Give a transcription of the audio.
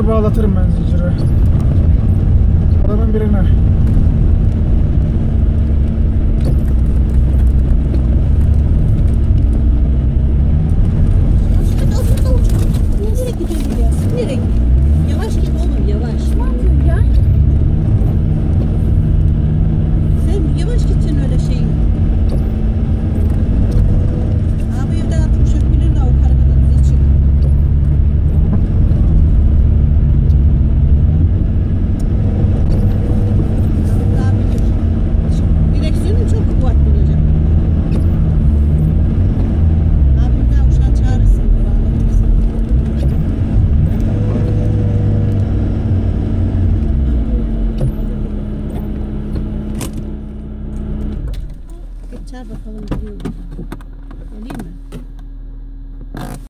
bağlatırım ben zinciri. Adamın birine. كتابة قبل اليوم